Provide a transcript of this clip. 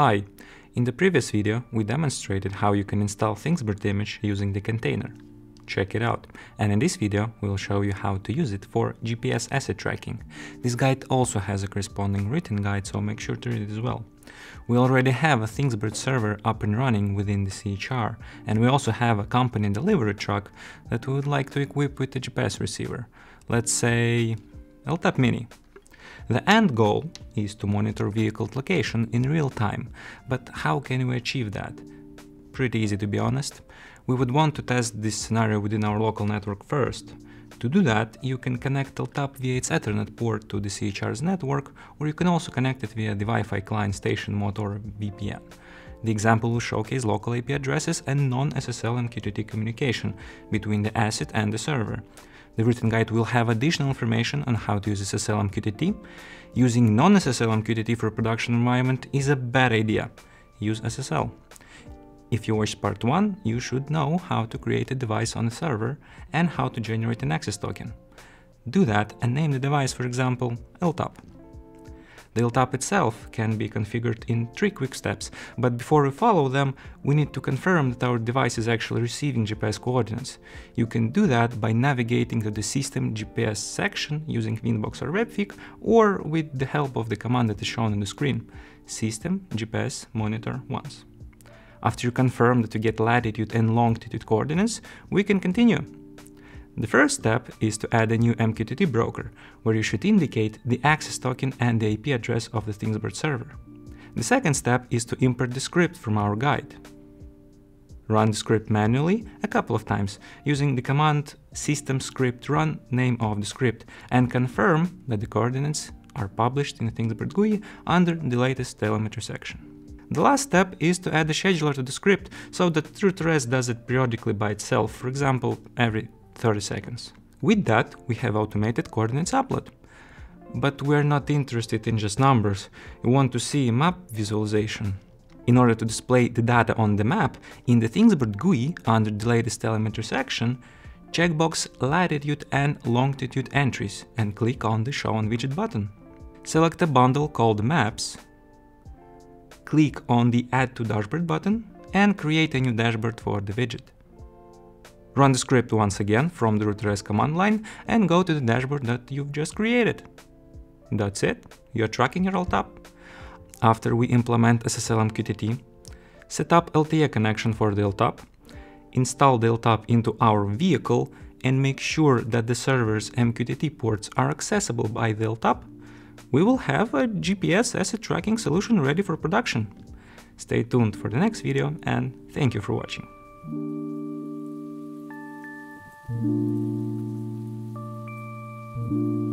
Hi! In the previous video, we demonstrated how you can install ThingsBoard image using the container. Check it out. And in this video, we'll show you how to use it for GPS asset tracking. This guide also has a corresponding written guide, so make sure to read it as well. We already have a ThingsBoard server up and running within the CHR, and we also have a company delivery truck that we would like to equip with a GPS receiver. Let's say LTAP Mini. The end goal is to monitor vehicle location in real time, but how can we achieve that? Pretty easy to be honest. We would want to test this scenario within our local network first. To do that, you can connect LTAP via its Ethernet port to the CHR's network, or you can also connect it via the Wi-Fi client station mode or VPN. The example will showcase local IP addresses and non-SSL MQTT communication between the asset and the server. The written guide will have additional information on how to use SSL MQTT. Using non-SSL MQTT for production environment is a bad idea. Use SSL. If you watched part 1, you should know how to create a device on a server and how to generate an access token. Do that and name the device, for example, LTAP. The LTAP itself can be configured in three quick steps, but before we follow them, we need to confirm that our device is actually receiving GPS coordinates. You can do that by navigating to the system GPS section using Winbox or Webfig, or with the help of the command that is shown on the screen, system GPS monitor once. After you confirm that you get latitude and longitude coordinates, we can continue. The first step is to add a new MQTT broker, where you should indicate the access token and the IP address of the ThingsBoard server. The second step is to import the script from our guide. Run the script manually a couple of times using the command system script run name of the script and confirm that the coordinates are published in the ThingsBoard GUI under the latest telemetry section. The last step is to add a scheduler to the script so that RouterOS does it periodically by itself, for example, every 30 seconds. With that, we have automated coordinates upload. But we're not interested in just numbers, we want to see map visualization. In order to display the data on the map, in the ThingsBoard GUI, under the latest telemetry section, checkbox latitude and longitude entries and click on the Show on Widget button. Select a bundle called Maps, click on the Add to Dashboard button and create a new dashboard for the widget. Run the script once again from the RouterOS command line and go to the dashboard that you've just created. That's it, you're tracking your LTAP. After we implement SSL MQTT, set up LTE connection for the LTAP, install the LTAP into our vehicle and make sure that the server's MQTT ports are accessible by the LTAP, we will have a GPS asset tracking solution ready for production. Stay tuned for the next video and thank you for watching. Thank you.